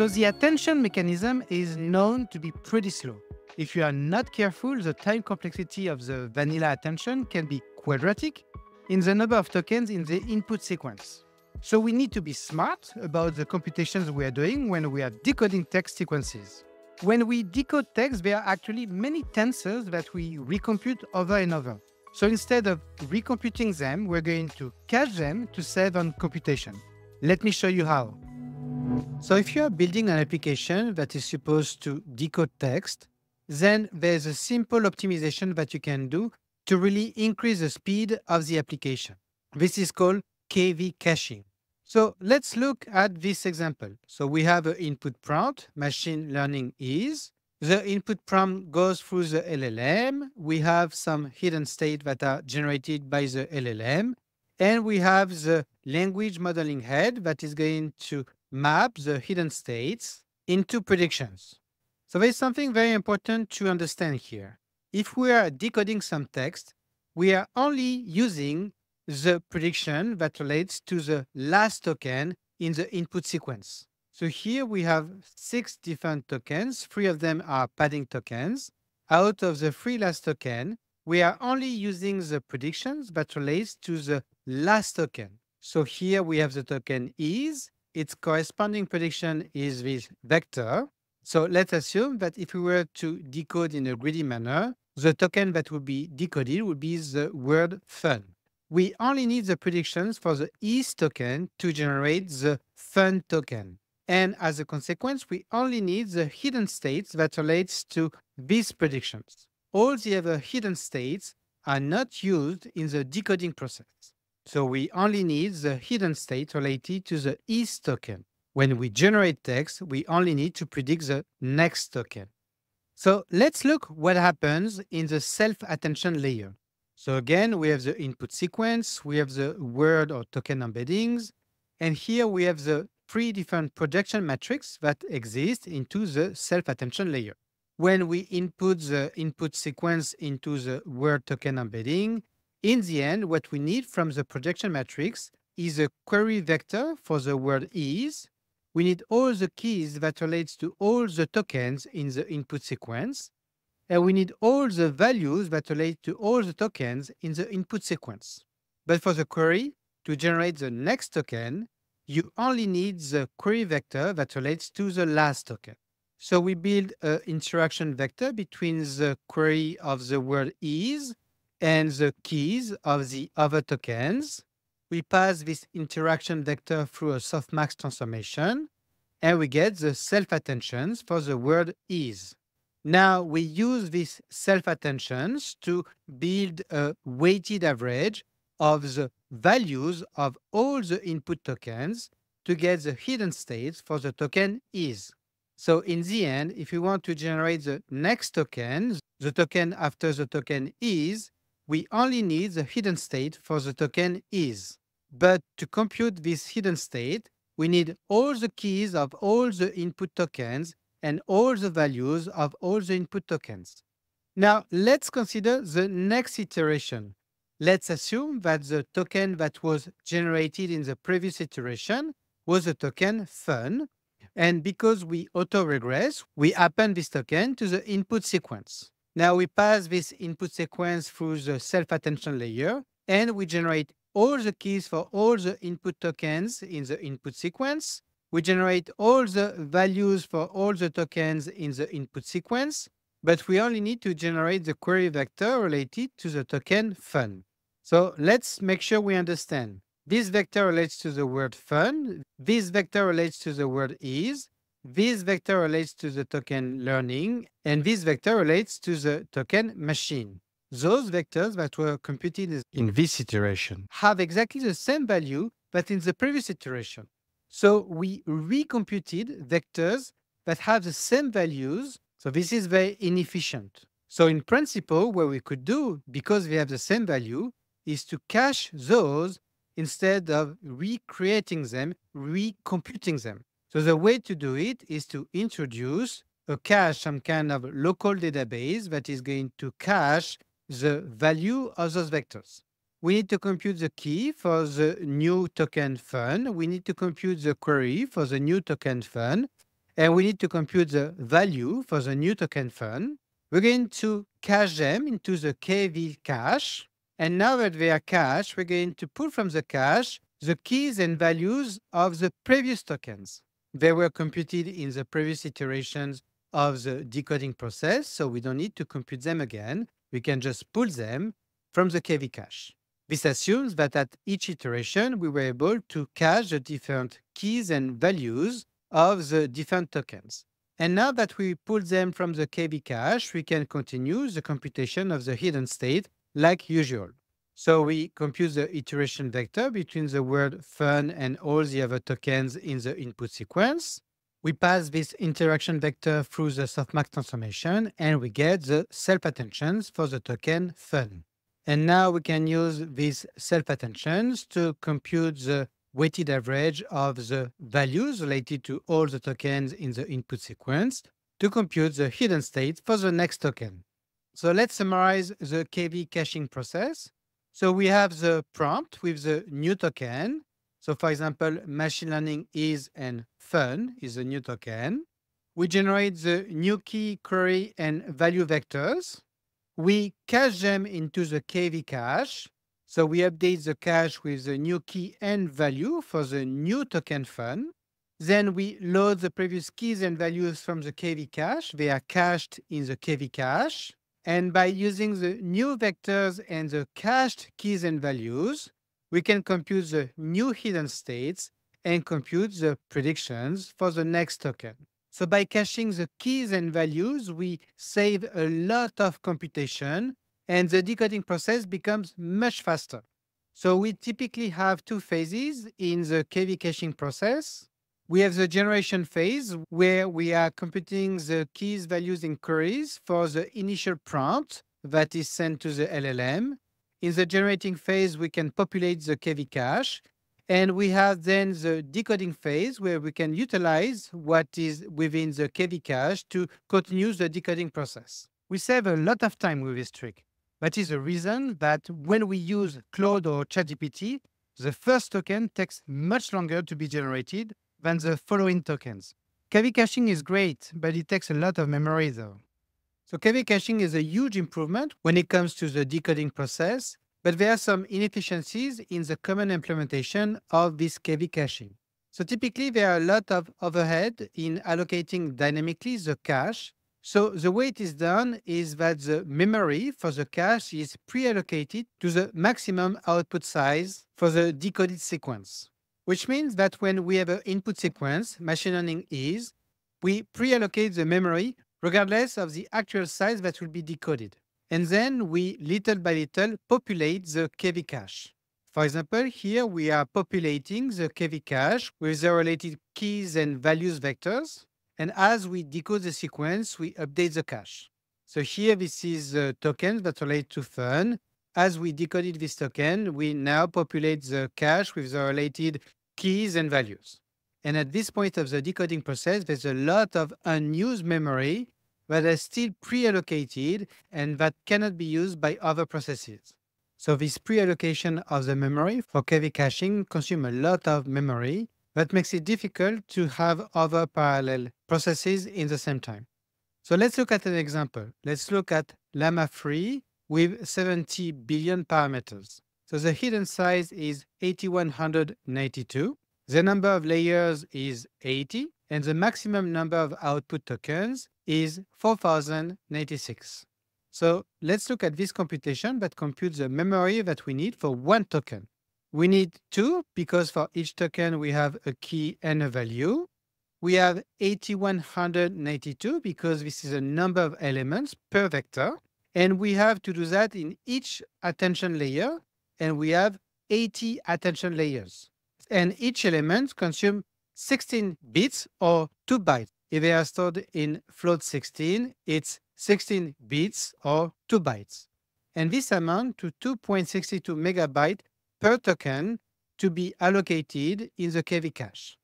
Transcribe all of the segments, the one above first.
So the attention mechanism is known to be pretty slow. If you are not careful, the time complexity of the vanilla attention can be quadratic in the number of tokens in the input sequence. So we need to be smart about the computations we are doing when we are decoding text sequences. When we decode text, there are actually many tensors that we recompute over and over. So instead of recomputing them, we're going to cache them to save on computation. Let me show you how. So if you are building an application that is supposed to decode text, then there's a simple optimization that you can do to really increase the speed of the application. This is called KV caching. So let's look at this example. So we have an input prompt, machine learning is. The input prompt goes through the LLM. We have some hidden state that are generated by the LLM. And we have the language modeling head that is going to map the hidden states into predictions. So there's something very important to understand here. If we are decoding some text, we are only using the prediction that relates to the last token in the input sequence. So here we have six different tokens. Three of them are padding tokens. Out of the three last token, we are only using the predictions that relates to the last token. So here we have the token is, its corresponding prediction is this vector. So let's assume that if we were to decode in a greedy manner, the token that would be decoded would be the word fun we only need the predictions for the is token to generate the fun token. And as a consequence, we only need the hidden states that relates to these predictions. All the other hidden states are not used in the decoding process. So we only need the hidden state related to the is token. When we generate text, we only need to predict the next token. So let's look what happens in the self-attention layer. So again, we have the input sequence, we have the word or token embeddings, and here we have the three different projection matrices that exist into the self-attention layer. When we input the input sequence into the word token embedding, in the end, what we need from the projection matrix is a query vector for the word is. We need all the keys that relates to all the tokens in the input sequence and we need all the values that relate to all the tokens in the input sequence. But for the query, to generate the next token, you only need the query vector that relates to the last token. So we build an interaction vector between the query of the word is and the keys of the other tokens. We pass this interaction vector through a softmax transformation, and we get the self-attentions for the word is. Now we use these self-attentions to build a weighted average of the values of all the input tokens to get the hidden states for the token is. So in the end, if you want to generate the next token, the token after the token is, we only need the hidden state for the token is. But to compute this hidden state, we need all the keys of all the input tokens and all the values of all the input tokens. Now, let's consider the next iteration. Let's assume that the token that was generated in the previous iteration was a token fun. And because we auto-regress, we append this token to the input sequence. Now we pass this input sequence through the self-attention layer, and we generate all the keys for all the input tokens in the input sequence, we generate all the values for all the tokens in the input sequence, but we only need to generate the query vector related to the token fun. So let's make sure we understand. This vector relates to the word fun. This vector relates to the word is. This vector relates to the token learning. And this vector relates to the token machine. Those vectors that were computed in this iteration have exactly the same value but in the previous iteration. So we recomputed vectors that have the same values. So this is very inefficient. So in principle, what we could do, because we have the same value, is to cache those instead of recreating them, recomputing them. So the way to do it is to introduce a cache, some kind of local database that is going to cache the value of those vectors. We need to compute the key for the new token fun. We need to compute the query for the new token fun. and we need to compute the value for the new token fun. We're going to cache them into the KV cache. And now that they are cached, we're going to pull from the cache the keys and values of the previous tokens. They were computed in the previous iterations of the decoding process, so we don't need to compute them again. We can just pull them from the KV cache. This assumes that at each iteration, we were able to cache the different keys and values of the different tokens. And now that we pull them from the KV cache, we can continue the computation of the hidden state like usual. So we compute the interaction vector between the word fun and all the other tokens in the input sequence. We pass this interaction vector through the softmax transformation and we get the self-attentions for the token fun. And now we can use these self-attentions to compute the weighted average of the values related to all the tokens in the input sequence to compute the hidden state for the next token. So let's summarize the KV caching process. So we have the prompt with the new token. So for example, machine learning is and fun is a new token. We generate the new key query and value vectors. We cache them into the KV cache. So we update the cache with the new key and value for the new token fun. Then we load the previous keys and values from the KV cache. They are cached in the KV cache. And by using the new vectors and the cached keys and values, we can compute the new hidden states and compute the predictions for the next token. So by caching the keys and values, we save a lot of computation and the decoding process becomes much faster. So we typically have two phases in the KV caching process. We have the generation phase where we are computing the keys, values, and queries for the initial prompt that is sent to the LLM. In the generating phase, we can populate the KV cache. And we have then the decoding phase where we can utilize what is within the KV cache to continue the decoding process. We save a lot of time with this trick. That is the reason that when we use Claude or ChatGPT, the first token takes much longer to be generated than the following tokens. KV caching is great, but it takes a lot of memory though. So KV caching is a huge improvement when it comes to the decoding process, but there are some inefficiencies in the common implementation of this KV caching. So typically there are a lot of overhead in allocating dynamically the cache. So the way it is done is that the memory for the cache is pre-allocated to the maximum output size for the decoded sequence which means that when we have an input sequence, machine learning is, we pre-allocate the memory regardless of the actual size that will be decoded. And then we, little by little, populate the KV cache. For example, here we are populating the KV cache with the related keys and values vectors. And as we decode the sequence, we update the cache. So here, this is the tokens that relate to fun. As we decoded this token, we now populate the cache with the related keys and values. And at this point of the decoding process, there's a lot of unused memory that is still pre-allocated and that cannot be used by other processes. So this pre-allocation of the memory for KV caching consumes a lot of memory that makes it difficult to have other parallel processes in the same time. So let's look at an example. Let's look at Llama 3 with 70 billion parameters. So the hidden size is 8192. The number of layers is 80, and the maximum number of output tokens is 4096. So let's look at this computation that computes the memory that we need for one token. We need two because for each token we have a key and a value. We have 8192 because this is a number of elements per vector. And we have to do that in each attention layer and we have 80 attention layers. And each element consumes 16 bits or 2 bytes. If they are stored in float 16, it's 16 bits or 2 bytes. And this amount to 2.62 megabytes per token to be allocated in the KV cache.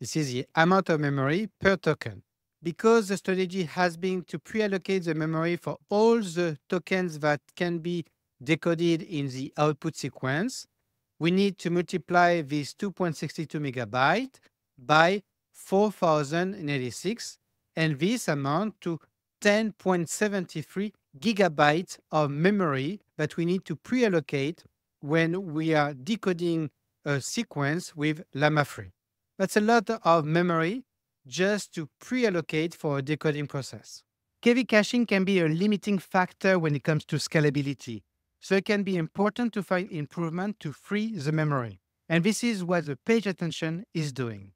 This is the amount of memory per token. Because the strategy has been to pre-allocate the memory for all the tokens that can be decoded in the output sequence, we need to multiply this 2.62 megabyte by 4086, and this amount to 10.73 gigabytes of memory that we need to pre-allocate when we are decoding a sequence with Llama 3. That's a lot of memory just to pre-allocate for a decoding process. KV caching can be a limiting factor when it comes to scalability, so it can be important to find improvement to free the memory. And this is what the page attention is doing.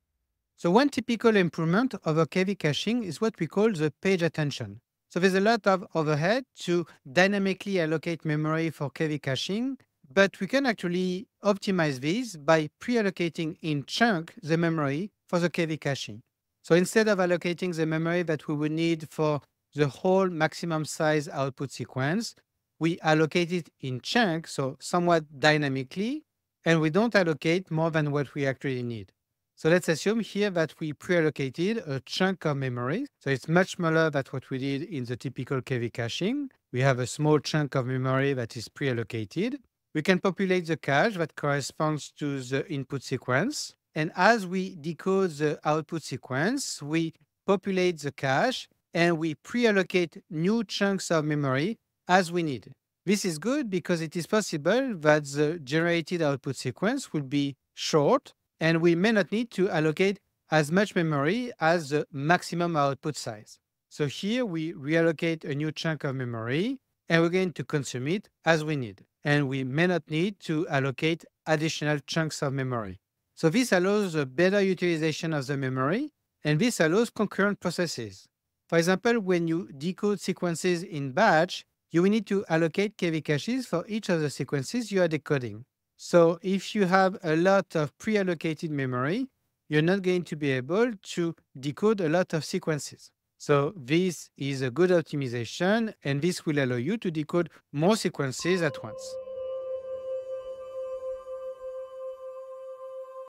So one typical improvement of a KV caching is what we call the page attention. So there's a lot of overhead to dynamically allocate memory for KV caching, but we can actually optimize this by pre-allocating in chunk the memory for the KV caching. So instead of allocating the memory that we would need for the whole maximum size output sequence, we allocate it in chunks, so somewhat dynamically, and we don't allocate more than what we actually need. So let's assume here that we pre-allocated a chunk of memory. So it's much smaller than what we did in the typical KV caching. We have a small chunk of memory that is pre-allocated. We can populate the cache that corresponds to the input sequence. And as we decode the output sequence, we populate the cache and we pre-allocate new chunks of memory as we need. This is good because it is possible that the generated output sequence will be short and we may not need to allocate as much memory as the maximum output size. So here we reallocate a new chunk of memory and we're going to consume it as we need. And we may not need to allocate additional chunks of memory. So this allows a better utilization of the memory and this allows concurrent processes. For example, when you decode sequences in batch, you will need to allocate KV caches for each of the sequences you are decoding. So if you have a lot of pre-allocated memory, you're not going to be able to decode a lot of sequences. So this is a good optimization, and this will allow you to decode more sequences at once.